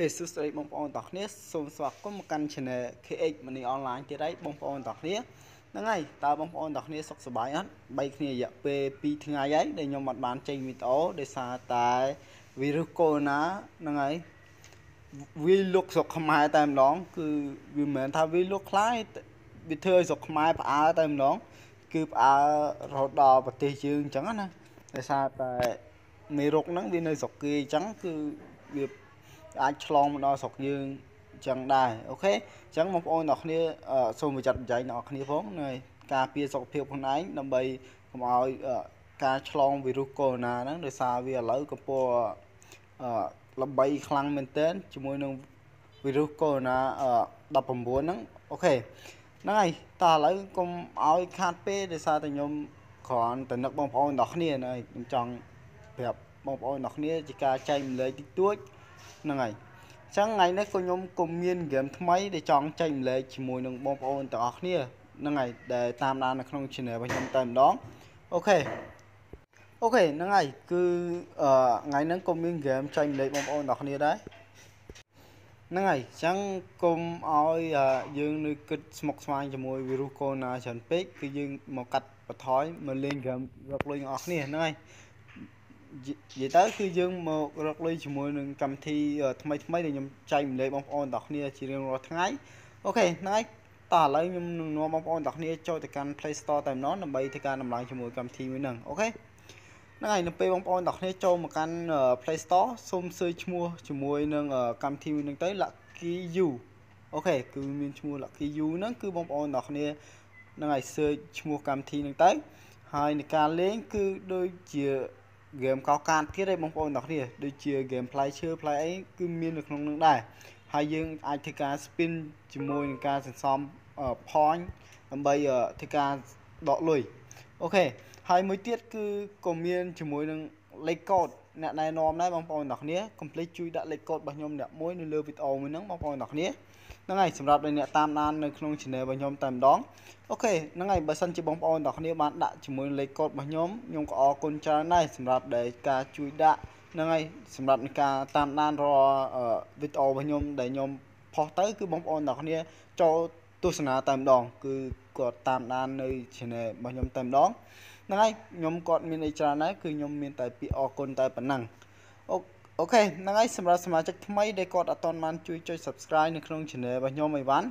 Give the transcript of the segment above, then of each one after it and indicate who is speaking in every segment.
Speaker 1: ខេសួស្តីបងប្អូនទាំងគ្នាសូមស្វាគមន៍មកកាន់ Channel KX Money Online ទៀតហើយបងប្អូនទាំងគ្នាហ្នឹងហើយតើបងប្អូនទាំងគ្នាសុខសប្បាយអត់បីគ្នារយៈពេល2ថ្ងៃហើយដែលខ្ញុំអត់បានចេញវីដេអូដោយសារតែវីរុសកូវីដ -19 ហ្នឹងហើយវាលុកស្រុកខ្មែរតែម្ដង គឺវាមិនមែនថាវាលុកខ្លាយវាធ្វើឲ្យស្រុកខ្មែរផ្អើតែម្ដង គឺផ្អើរហូតដល់ប្រទេសយើងអញ្ចឹងណាដោយសារតែមេរោគហ្នឹងវានៅស្រុកគេអញ្ចឹងគឺវា អាចឆ្លងមកដល់ស្រុកយើងចឹងដែរ OK អញ្ចឹងបងប្អូនអ្នកគ្នាសូមបញ្ជាក់បញ្ចែងអ្នកគ្នាផងនៅការពារសុខភាពខ្លួនឯងដើម្បីកុំឲ្យការឆ្លងវីរុសកូវីដ -19 ហ្នឹងដោយសារវាឥឡូវកំពុងល្បីខ្លាំងមែនទែនជាមួយនឹងវីរុសកូវីដ -19 ហ្នឹង OK ហ្នឹងហើយតើឥឡូវកុំឲ្យខាតពេលដោយសារតែខ្ញុំគ្រាន់តែនឹកបងប្អូនអ្នកគ្នាខ្ញុំចង់ប្រាប់បងប្អូនអ្នកគ្នាជាការចែករំលែកតិចតួច ហ្នឹងហើយអញ្ចឹងថ្ងៃនេះក៏ខ្ញុំក៏មានហ្គេមថ្មីដែលចង់ចែករំលែកជាមួយនឹងបងប្អូនទាំងអស់គ្នាហ្នឹងហើយដែលតាមដាននៅក្នុង channel របស់ខ្ញុំតែម្ដង OK OK ហ្នឹងហើយគឺថ្ងៃហ្នឹងក៏មានហ្គេមចែករំលែកបងប្អូនទាំងអស់គ្នាដែរហ្នឹងហើយអញ្ចឹងកុំឲ្យយើងនៅគិតស្មុគស្មាញជាមួយវីរុសកូវីដ -19 ច្រើនពេកគឺយើងមកកាត់បន្ថយមកលេងហ្គេមរកលុយទាំងអស់គ្នាហ្នឹងហើយ និយាយទៅគឺយើងមករកលុយជាមួយនឹងកម្មវិធីថ្មីថ្មីដែលខ្ញុំចែកម្លែកបងប្អូនទាំងគ្នាជារៀងរាល់ថ្ងៃអូខេហ្នឹងហើយតោះឥឡូវខ្ញុំនឹងនាំបងប្អូនទាំងគ្នាចូលទៅកាន់ Play Store តែម្ដងដើម្បីធ្វើការដំឡើងជាមួយកម្មវិធីមួយហ្នឹងអូខេហ្នឹងហើយនៅពេលបងប្អូនទាំងគ្នាចូលមកកាន់ Play Store សូមសើចឈ្មោះជាមួយនឹងកម្មវិធីមួយហ្នឹងទៅ Lucky You អូខេគឺមានឈ្មោះ Lucky You ហ្នឹងគឺបងប្អូនទាំងគ្នាហ្នឹងហើយសើចឈ្មោះកម្មវិធីហ្នឹងទៅហើយในការលេងគឺដូចជា ហ្គេមកោកានទៀតឯងបងប្អូនទាំងគ្នាដូចជាហ្គេមផ្លែឈើផ្លែអីគឺមាននៅក្នុងនឹងដែរហើយយើងអាចធ្វើការ spin ជាមួយនឹងការសន្សំ point ដើម្បីធ្វើការដកលុយអូខេហើយមួយទៀតគឺក៏មានជាមួយនឹងលេខកូដ អ្នកណែនាំដែរបងប្អូនទាំងគ្នាកុំភ្លេចជួយដាក់លេខកូដរបស់ខ្ញុំអ្នកមួយនៅលើវីដេអូមួយហ្នឹងបងប្អូនទាំងគ្នាហ្នឹងហើយសម្រាប់អ្នកតាមដាននៅក្នុង channel របស់ខ្ញុំតែម្ដងអូខេហ្នឹងហើយបើសិនជាបងប្អូនទាំងគ្នាបានដាក់ជាមួយលេខកូដរបស់ខ្ញុំខ្ញុំក៏អរគុណច្រើនដែរសម្រាប់ដែលការជួយដាក់ហ្នឹងហើយសម្រាប់នៃការតាមដានរាល់វីដេអូរបស់ខ្ញុំដែលខ្ញុំផុសទៅគឺបងប្អូនទាំងគ្នាចូលទស្សនាតែម្ដងគឺគាត់តាមដាននៅ channel របស់ខ្ញុំតែម្ដងហ្នឹងហើយខ្ញុំគាត់មានអីច្រើនដែរគឺខ្ញុំមានតែពាក្យអរគុណតែប៉ុណ្ណឹងអូ OK ហ្នឹងហើយសម្រាប់សមាជិកថ្មីដែលគាត់អត់ទាន់បានជួយចុច Subscribe នៅក្នុង Channel របស់ខ្ញុំអីវ៉ាន់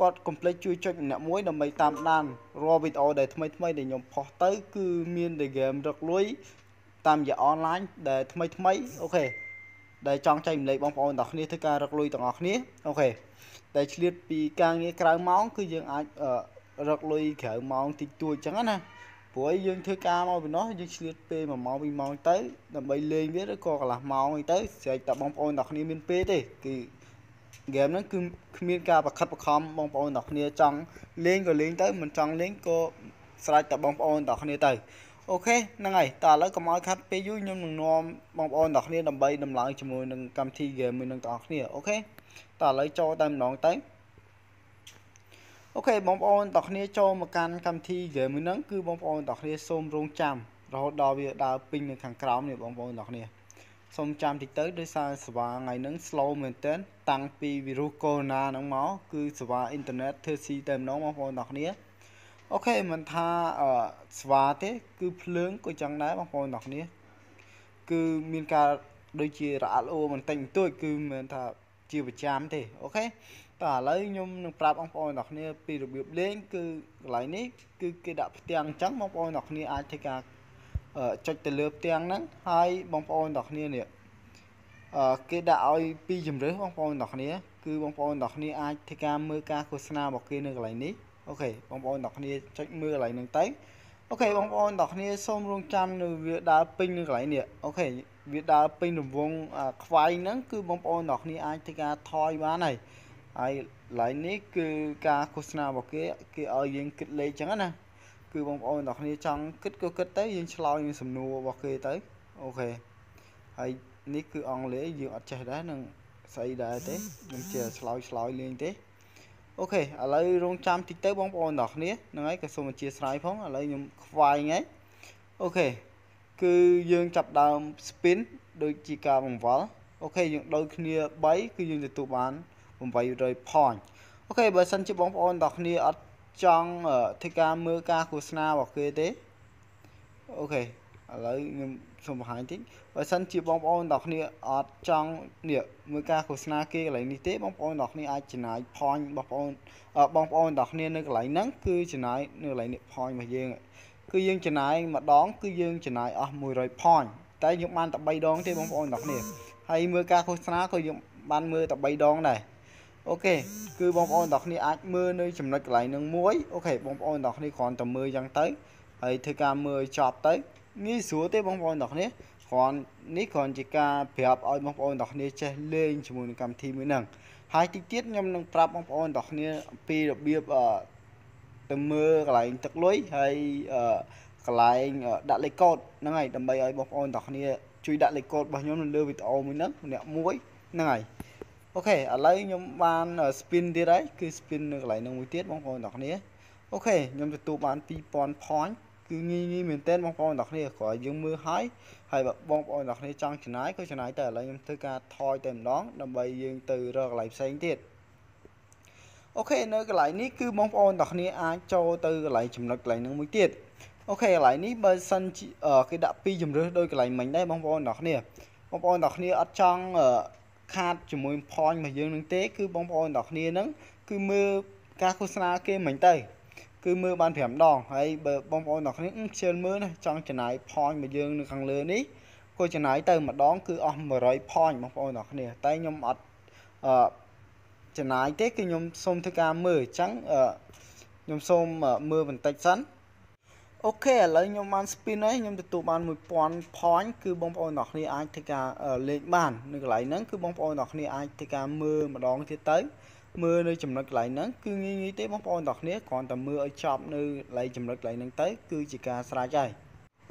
Speaker 1: គាត់កុំភ្លេចជួយចុចម្នាក់មួយដើម្បីតាមដានរាល់វីដេអូដែលថ្មីថ្មីដែលខ្ញុំ post ទៅ គឺមានតែហ្គេមរកលុយតាមរយៈអនឡាញដែលថ្មីថ្មី OK ដែលចង់ចែករំលែកបងប្អូនទាំងគ្នាធ្វើការរកលុយទាំងអស់គ្នា OKដែលឆ្លៀតពីការងារក្រៅម៉ោងគឺយើងអាច រកលុយក្រៅម៉ោងតិចតួចអញ្ចឹងណាព្រោះយើងធ្វើការមកពីនោះយើងឆ្លៀតពេល1ម៉ោង2ម៉ោងទៅដើម្បីលេងវាឬក៏កន្លះម៉ោងអីទៅស្រេចតែបងប្អូនទាំងគ្នាមានពេលទេគឺហ្គេមហ្នឹងគឺគ្មានការបង្ខិតបង្ខំបងប្អូនទាំងគ្នាចង់លេងក៏លេងទៅមិនចង់លេងក៏ស្រេចតែបងប្អូនទាំងគ្នាទៅ OK ហ្នឹងហើយតើឥឡូវកុំឲ្យខាតពេលយូរខ្ញុំនឹងនាំបងប្អូនទាំងគ្នាដើម្បីដំឡើងជាមួយនឹងកម្មវិធី game មួយនឹងទាំងអស់គ្នា OKតើឥឡូវចូលតែម្ដងទៅ អូខេបងប្អូនទាំងគ្នាចូលមកកាន់កម្មវិធី game មួយហ្នឹងគឺបងប្អូនទាំងគ្នាសូមរងចាំរហូតដល់វាដើរពេញនៅខាងក្រោមនេះបងប្អូនទាំងគ្នាសូមចាំតិចទៅដោយសារសេវាថ្ងៃហ្នឹង slow មែនទែនតាំងពីវីរុសកូវីដ -19 ហ្នឹងមកគឺសេវាអ៊ីនធឺណិតធ្វើស៊ីតែម្ដងបងប្អូនទាំងគ្នាអូខេមិនថាសេវាទេ គឺភ្លើងក៏ចឹងដែរបងប្អូនទាំងគ្នាគឺមានការដូចជារអាក់ល្អបន្តិចបន្តួចគឺមិនមែនថាជាប្រចាំទេអូខេ តើឥឡូវខ្ញុំនឹងប្រាប់បងប្អូនទាំងគ្នាពីរបៀបលេងគឺកន្លែងនេះគឺគេដាក់ផ្ទាំងអញ្ចឹងបងប្អូនទាំងគ្នាអាចធ្វើការចុចទៅលើផ្ទាំងហ្នឹងហើយបងប្អូនទាំងគ្នានេះគេដាក់ឲ្យពីជំរើសបងប្អូនទាំងគ្នាគឺបងប្អូនទាំងគ្នាអាចធ្វើការមើលការឃោសនារបស់គេនៅកន្លែងនេះអូខេបងប្អូនទាំងគ្នាចុចមើលកន្លែងហ្នឹងទៅOK បងប្អូនទាំងគ្នាសូមរងចាំនៅវាដើរពេញនៅកន្លែងនេះ OK វាដើរពេញរង្វង់ខ្វែងហ្នឹងគឺបងប្អូនទាំងគ្នាអាចធ្វើការថយបានហើយ ហើយកន្លែងនេះគឺការឃោសនារបស់គេគេឲ្យយើងគិតលេខចឹងណាគឺបងប្អូនទាំងគ្នាចង់គិតក៏គិតទៅយើងឆ្លើយនឹងសំណួររបស់គេទៅ OK ហើយនេះគឺអង់គ្លេសយើងអត់ចេះដែរនឹងស្អីដែរទេខ្ញុំជាឆ្លើយឆ្លើយលេងទេOK ឥឡូវរងចាំតិចទៅបងប្អូនទាំងគ្នាហ្នឹងហើយក៏សូមអធិស្ឋានផងឥឡូវខ្ញុំខ្វាយហ្នឹង OK គឺយើងចាប់ដើម spin ដូចជាការបង្វិលអូ OK យើងដូចគ្នា3គឺយើងទទួលបាន 800 point OK បើសិនជាបងប្អូនទាំងគ្នាអត់ចង់ធ្វើការមើលការឃោសនារបស់គេទេ OK ឥឡូវខ្ញុំសូមបង្ហាញតិចបើសិនជាបងប្អូនទាំងគ្នាអត់ចង់នេះមើលការឃោសនាគេកន្លែងនេះទេបងប្អូនទាំងគ្នាអាចចំណាយ point បងប្អូនបងប្អូនទាំងគ្នានៅកន្លែងហ្នឹងគឺចំណាយនៅកន្លែងនេះ point របស់យើងគឺយើងចំណាយម្ដង គឺយើងចំណាយអស់100 point តែយើងបានតែ3ដងទេបងប្អូនទាំងគ្នាហើយមើលការឃោសនាក៏យើងបានមើលតែ3ដងដែរ អូខេគឺបងប្អូនទាំងគ្នាអាចមើលនៅចំណុចកន្លែងនឹងមួយអូខេបងប្អូនទាំងគ្នាគ្រាន់តែមើលយ៉ាងទៅហើយធ្វើការមើលចប់ទៅងាយស្រួលទេបងប្អូនទាំងគ្នាគ្រាន់នេះគ្រាន់ជាការប្រាប់ឲ្យបងប្អូនទាំងគ្នាចេះលេងជាមួយនឹងកម្មវិធីមួយហ្នឹងហើយតិចទៀតខ្ញុំនឹងប្រាប់បងប្អូនទាំងគ្នាអំពីរបៀបទៅមើលកន្លែងទឹកលុយហើយកន្លែងដាក់លេខកូដហ្នឹងហើយដើម្បីឲ្យបងប្អូនទាំងគ្នាជួយដាក់លេខកូដរបស់ខ្ញុំនៅលើវីដេអូមួយហ្នឹងម្នាក់មួយហ្នឹងហើយ អូខេឥឡូវខ្ញុំបាន spin ទៀតហើយគឺ spin នៅកន្លែងហ្នឹងមួយទៀតបងប្អូនទាំងគ្នាOK ខ្ញុំទទួលបាន2000 point គឺងាយងាយមែនទែនបងប្អូនទាំងគ្នាគ្រាន់យើងមើលហើយហើយបងប្អូនទាំងគ្នាចង់ចំណាយក៏ចំណាយតែឥឡូវខ្ញុំធ្វើការថយតែម្ដងដើម្បីយើងទៅរកកន្លែងផ្សេងទៀត OK នៅកន្លែងនេះគឺបងប្អូនទាំងគ្នាអាចចូលទៅកន្លែងចំណុចកន្លែងហ្នឹងមួយទៀត OK កន្លែងនេះបើសិនគេដាក់ពីជម្រើសដោយកន្លែងមិញដែរបងប្អូនទាំងគ្នាបងប្អូនទាំងគ្នាអត់ចង់ ខាតជាមួយ point របស់យើងនឹងទេ គឺបងប្អូនទាំងគ្នាហ្នឹងគឺមើលការឃោសនាគេមិញទៅគឺមើលបាន5ដងហើយបើបងប្អូនទាំងគ្នាខ្ជិលមើលណាចង់ចំណាយ point របស់យើងនៅខាងលើនេះក៏ចំណាយទៅម្ដងគឺអស់100 point បងប្អូនទាំងគ្នាតែខ្ញុំអត់អឺចំណាយទេគឺខ្ញុំសូមធ្វើការមើលអញ្ចឹងខ្ញុំសូមមើលបន្តិចសិន អូខេឥឡូវខ្ញុំបាន spin ហើយខ្ញុំទទួលបាន1000 point គឺបងប្អូនទាំងគ្នាអាចធ្វើការលេខបាននៅកន្លែងហ្នឹងគឺបងប្អូនទាំងគ្នាអាចធ្វើការមើលម្ដងទៀតទៅមើលនៅចំណុចកន្លែងហ្នឹងគឺងាយងាយទេបងប្អូនទាំងគ្នាគ្រាន់តែមើលឲ្យចប់នៅកន្លែងចំណុចកន្លែងហ្នឹងទៅគឺជាការស្រេចហើយ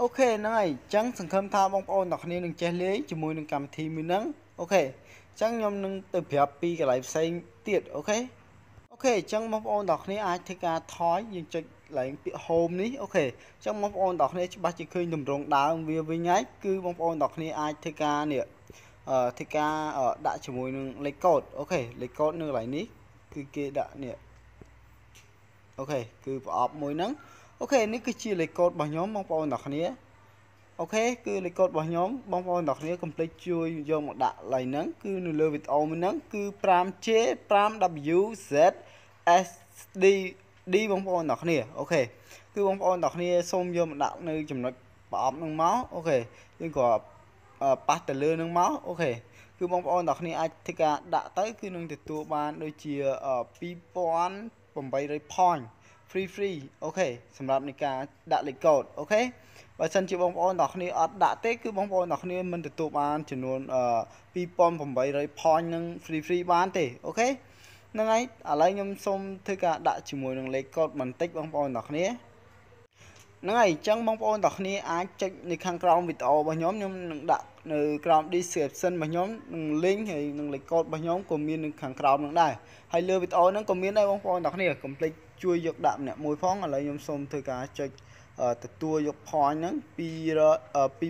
Speaker 1: OK ហ្នឹងហើយអញ្ចឹងសង្ឃឹមថាបងប្អូនទាំងគ្នានឹងចេះលេងជាមួយនឹងកម្មវិធីមួយហ្នឹង OK អញ្ចឹងខ្ញុំនឹងទៅប្រាប់ពីកន្លែងផ្សេងទៀត OK OK អញ្ចឹងបងប្អូនទាំងគ្នាអាចធ្វើការថយយើងចុច កន្លែងពាក្យ home នេះអូខេអញ្ចឹងបងប្អូនទាំងគ្នាច្បាស់ជាឃើញទម្រង់ដើមវាវិញហើយគឺបងប្អូនទាំងគ្នាអាចធ្វើការនេះអឺធ្វើការដាក់ជាមួយនឹងលេខកូដ OK លេខកូដនៅកន្លែងនេះគឺគេដាក់នេះ OK គឺប្រអប់មួយហ្នឹង OK នេះគឺជាលេខកូដរបស់ខ្ញុំបងប្អូនទាំងគ្នា OK គឺលេខកូដរបស់ខ្ញុំបងប្អូនទាំងគ្នាកុំភ្លេចជួយយកមកដាក់ឡើយហ្នឹងគឺនៅលើវីដេអូមួយហ្នឹងគឺ 5J 5WZ SD D បងប្អូនទាំងគ្នា OK គឺបងប្អូនទាំងគ្នាសូមយកមកដាក់នៅចំណុចប្រអប់ហ្នឹងមក OK យើងក៏ប៉ះទៅលើហ្នឹងមក OK គឺបងប្អូនទាំងគ្នាអាចធ្វើការដាក់ទៅគឺនឹងទទួលបានដូចជា2800 point free free OK សម្រាប់នៃការដាក់លេខកូដ OK បើសិនជាបងប្អូនទាំងគ្នាអត់ដាក់ទេគឺបងប្អូនទាំងគ្នាមិនទទួលបានចំនួន2800 point នឹង free free បានទេ OK ហ្នឹងហើយឥឡូវខ្ញុំសូមធ្វើការដាក់ជាមួយនឹងលេខកូដបន្តិចបងប្អូនទាំងគ្នាហ្នឹងហើយអញ្ចឹងបងប្អូនទាំងគ្នាអាចចុចនៅខាងក្រោមវីដេអូរបស់ខ្ញុំខ្ញុំនឹងដាក់នៅក្រោម description របស់ខ្ញុំនឹង link ហើយនឹងលេខកូដរបស់ខ្ញុំក៏មាននៅខាងក្រោមនឹងដែរហើយលើវីដេអូហ្នឹងក៏មានដែរបងប្អូនទាំងគ្នាកុំភ្លេចជួយយកដាក់ម្នាក់មួយផងឥឡូវខ្ញុំសូមធ្វើការចុចទទួលយក point ហ្នឹង2800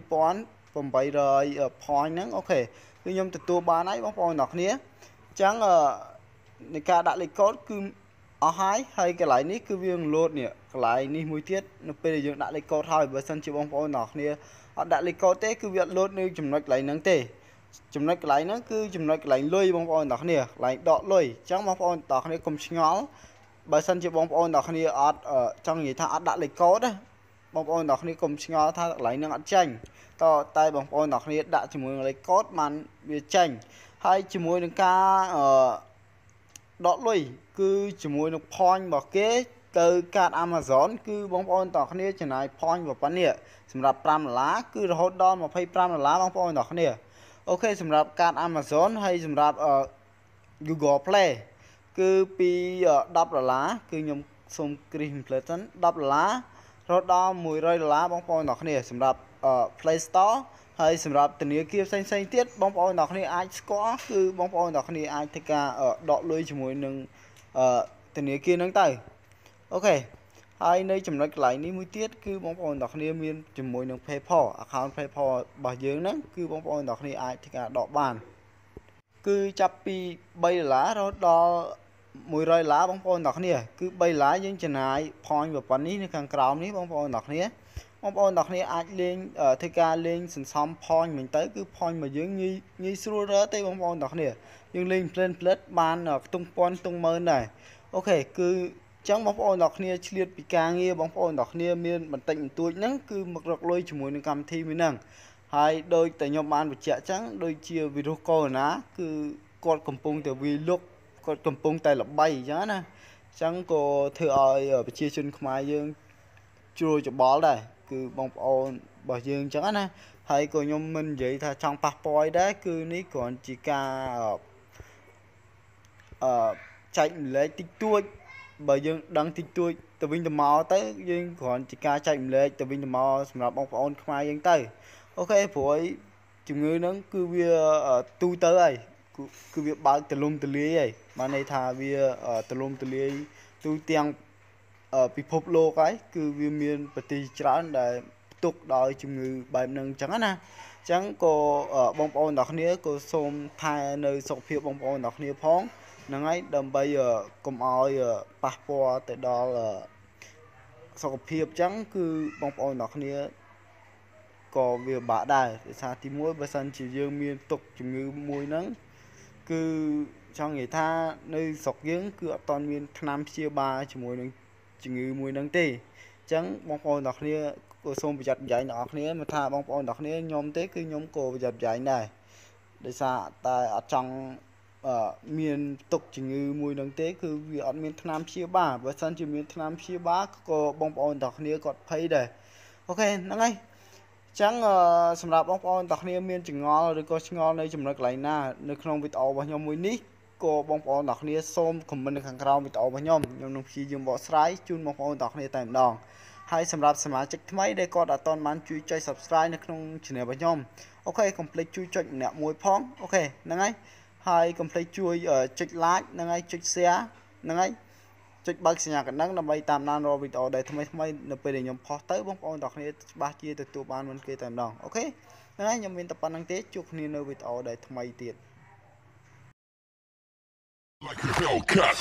Speaker 1: point ហ្នឹងអូខេគឺខ្ញុំទទួលបានហើយបងប្អូនទាំងគ្នាអញ្ចឹង នៃការដាក់លេខកូដគឺអស់ហើយហើយកន្លែងនេះគឺវានឹងលោតនេះកន្លែងនេះមួយទៀតនៅពេលដែលយើងដាក់លេខកូដហើយបើសិនជាបងប្អូនទាំងគ្នាអត់ដាក់លេខកូដទេគឺវាអត់លោតនៅចំណុចកន្លែងហ្នឹងទេចំណុចកន្លែងហ្នឹងគឺចំណុចកន្លែងលុយបងប្អូនទាំងគ្នាកន្លែងដកលុយអញ្ចឹងបងប្អូនទាំងគ្នាកុំឆ្ងល់បើសិនជាបងប្អូនទាំងគ្នាអត់ចង់និយាយថាអត់ដាក់លេខកូដណាបងប្អូនទាំងគ្នាកុំឆ្ងល់ថាកន្លែងហ្នឹងអត់ចាញ់តតែបងប្អូនទាំងគ្នាដាក់ជាមួយនឹងលេខកូដបានវាចាញ់ហើយជាមួយនឹងការអឺ ដកលុយគឺជាមួយនឹង point របស់គេ ទៅកាត Amazon គឺបងប្អូនតោះគ្នាចំណាយ point ប៉ុណ្ណេះសម្រាប់5ដុល្លារគឺរហូតដល់25ដុល្លារបងប្អូនតោះគ្នាអូខេសម្រាប់កាត Amazon ហើយសម្រាប់ Google Play គឺពី10ដុល្លារគឺខ្ញុំសូមគ្រីស template សិន10ដុល្លាររហូតដល់100ដុល្លារបងប្អូនទាំងគ្នាសម្រាប់ Play Store ហើយសម្រាប់ធនាគារផ្សេងផ្សេងទៀតបងប្អូនទាំងគ្នាអាចស្គាល់គឺបងប្អូនទាំងគ្នាអាចធ្វើការដកលុយជាមួយនឹងធនាគារហ្នឹងទៅអូខេហើយនៅចំណុចកន្លែងនេះមួយទៀតគឺបងប្អូនទាំងគ្នាមានជាមួយនឹង PayPal account PayPal របស់យើងហ្នឹងគឺបងប្អូនទាំងគ្នាអាចធ្វើការដកបានគឺចាប់ពី3ដុល្លាររហូតដល់100ដុល្លារបងប្អូនទាំងគ្នាគឺ3ដុល្លារយើងចំណាយ point ប៉ុណ្ណេះនៅខាងក្រោមនេះបងប្អូនទាំងគ្នា បងប្អូនទាំងគ្នាអាចលេងធ្វើការលេងសន្សំ point មិញទៅគឺ point របស់យើងងាយងាយស្រួលរើទេបងប្អូនទាំងគ្នាយើងលេងផ្លិនផ្លិតបានខ្ទង់ពាន់ខ្ទង់ម៉ឺនដែរអូខេគឺចឹងបងប្អូនទាំងគ្នាឆ្លៀតពីការងារបងប្អូនទាំងគ្នាមានបន្តិចបន្តួចហ្នឹងគឺមករកលុយជាមួយនឹងកម្មវិធីមួយហ្នឹងហើយដោយតែខ្ញុំបានបញ្ជាក់ចឹងដូចជាវីរុសកូវីដ -19 គឺគាត់កំពុងតែវាលុកគាត់កំពុងតែល្បីអញ្ចឹងណាអញ្ចឹងក៏ធ្វើឲ្យប្រជាជនខ្មែរយើងជ្រួលច្បល់ដែរ គឺបងប្អូនរបស់យើងអញ្ចឹងណាហើយក៏ខ្ញុំមិននិយាយថាចង់ប៉ះពាល់ដែរគឺនេះគ្រាន់ជាការអឺចែកម្លែកតិចតួចបើយើងដឹងតិចតួចទៅវិញទៅមកទៅយើងគ្រាន់ជាការចែកម្លែកទៅវិញទៅមកសម្រាប់បងប្អូនខ្មែរយើងទៅអូខេព្រោះជំងឺហ្នឹងគឺវាទូទៅហើយគឺវាបើកទលំទលាយហើយបានន័យថាវាទលំទលាយទូទាំង ពិភពលោកហើយគឺវាមានប្រទេសច្រើនដែលផ្ទុកដោយជំងឺបែបហ្នឹងអញ្ចឹងណាអញ្ចឹងក៏បងប្អូនទាំងគ្នាក៏សូមថែនៅសុខភាពបងប្អូនទាំងគ្នាផងហ្នឹងហើយដើម្បីកុំឲ្យប៉ះពាល់ទៅដល់សុខភាពអញ្ចឹងគឺបងប្អូនទាំងគ្នាក៏វាបាក់ដែរដោយសារទី1បើសិនជាយើងមានទុកជំងឺមួយហ្នឹងគឺចង់និយាយថានៅស្រុកយើងគឺអត់ទាន់មានថ្នាំព្យាបាលជាមួយនឹង ជំងឺមួយហ្នឹងទេអញ្ចឹងបងប្អូនទាំងគ្នាក៏សូមប្រយ័ត្នប្រយែងទាំងអស់គ្នាមិនថាបងប្អូនទាំងគ្នាខ្ញុំទេគឺខ្ញុំក៏ប្រយ័ត្នប្រយែងដែរដោយសារតែអត់ចង់មានទុកជំងឺមួយនឹងទេគឺវាអត់មានថ្នាំព្យាបាលបើសិនជាមានថ្នាំព្យាបាលក៏បងប្អូនទាំងគ្នាគាត់ភ័យដែរ OK ហ្នឹងហើយចឹងសម្រាប់បងប្អូនទាំងគ្នាមានចម្ងល់ឬក៏ឆ្ងល់នៅចំណុចកន្លែងណានៅក្នុងវីដេអូរបស់ខ្ញុំមួយនេះ ក៏បងប្អូនទាំងគ្នាសូម comment នៅខាងក្រោមវីដេអូរបស់ខ្ញុំខ្ញុំនឹងព្យាយាមបកស្រាយជូនបងប្អូនទាំងគ្នាតែម្ដងហើយសម្រាប់សមាជិកថ្មីដែលគាត់អត់ទាន់បានជួយចុច Subscribe នៅក្នុង Channel របស់ខ្ញុំ OK កុំភ្លេចជួយចុចម្នាក់មួយផង OK ហ្នឹងហើយហើយកុំភ្លេចជួយចុច like ហ្នឹងហើយចុច share ហ្នឹងហើយចុចបើកសញ្ញាកណ្ដឹងដើម្បីតាមដានរាល់វីដេអូដែលថ្មីថ្មីនៅពេលដែលខ្ញុំផុសទៅបងប្អូនទាំងគ្នាច្បាស់ជាទទួលបានមុនគេតែម្ដងអូខេហ្នឹងហើយខ្ញុំមានតែប៉ុណ្្នឹងទេជួបគ្នានៅវីដេអូដែលថ្មីទៀត Like a Hellcat